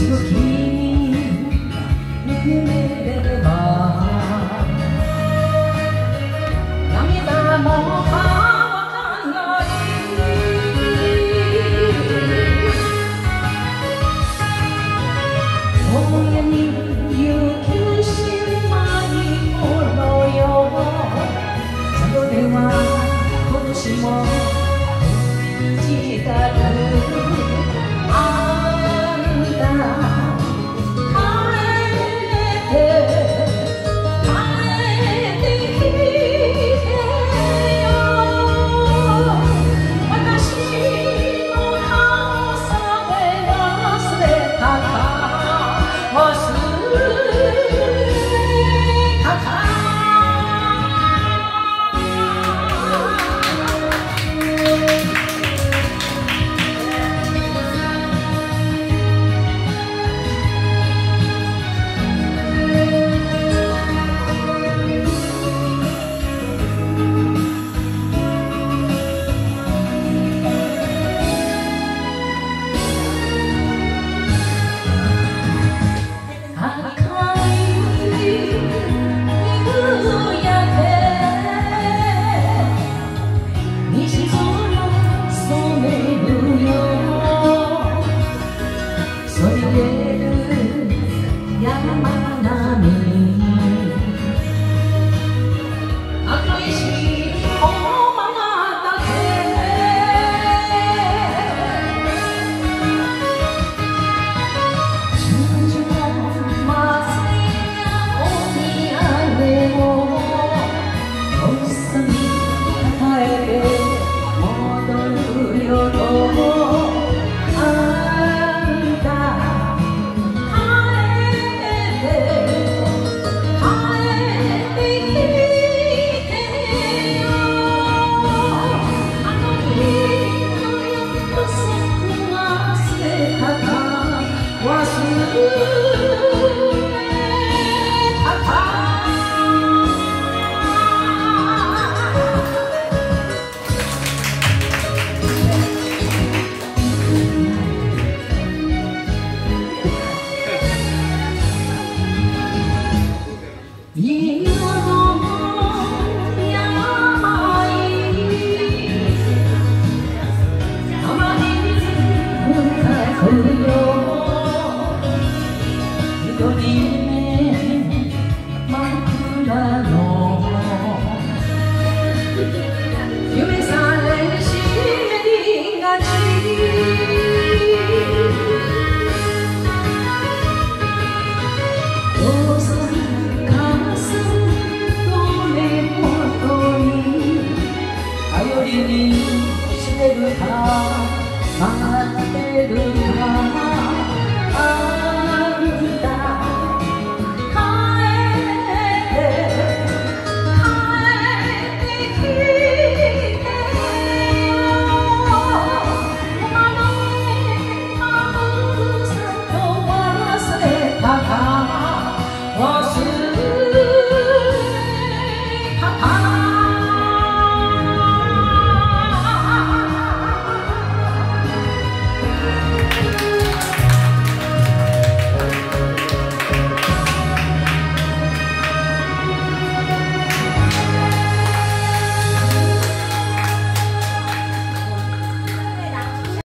君気に見めれば涙も乾かない今夜に行く島にこの世をそれでは今年も哎，他看。together